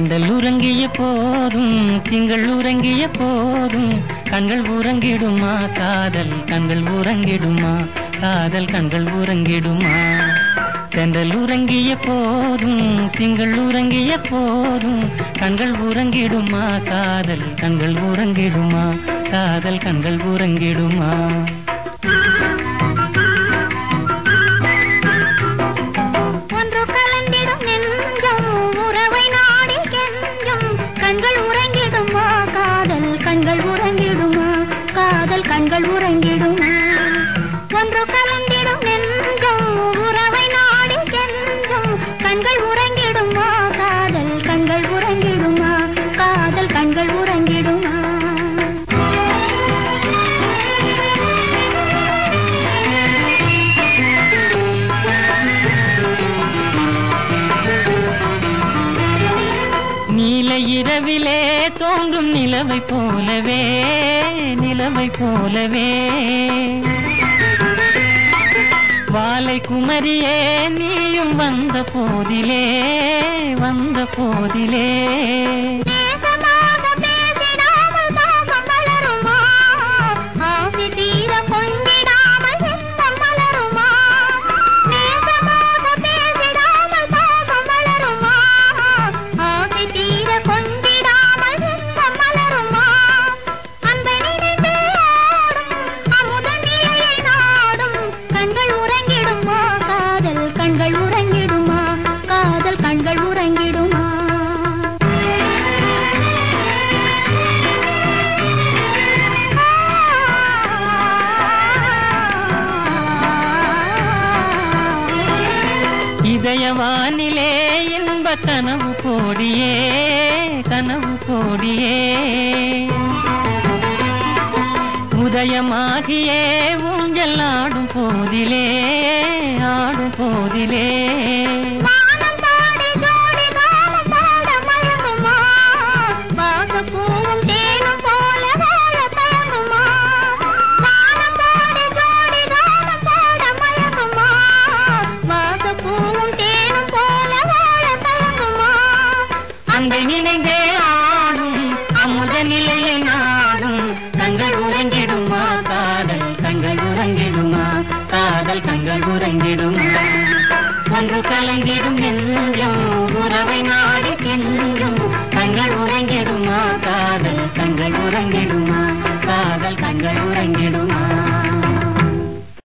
தென்றல் உறங்கிய போதும் திங்கள் உறங்கிய போதும் கண்கள் உறங்கிடுமா காதல் கண்கள் உறங்கிடுமா காதல் கண்கள் உறங்கிடுமா? தென்றல் உறங்கிய போதும் திங்கள் உறங்கிய போதும் கண்கள் உறங்கிடுமா காதல் கண்கள் உறங்கிடுமா காதல் கண்கள் உறங்கிடுமா? கண்கள் உறங்கிடும் நீல இரவிலே தோன்றும் நிலவை போலவே நிலவை போலவே. வாலை குமரியே நீயும் வந்த போதிலே வந்த போதிலே. கண்கள் உறங்கிடுமா? காதல் கண்கள் உறங்கிடுமா? காதல் கண்கள் உறங்கிடுமா? இதயவானிலே இன்ப கனவு கோடியே கனவு கோடியே உதயமாகியே ஊஞ்சல் ஆடும் போதிலே ஆடும் போதிலே. பாடி ஒன்று கலங்கிடும் என்றும் உறவை நாடி என்றும் கண்கள் உறங்கிடுமா காதல் கண்கள் உறங்கிடுமா காதல் கண்கள் உறங்கிடுமா?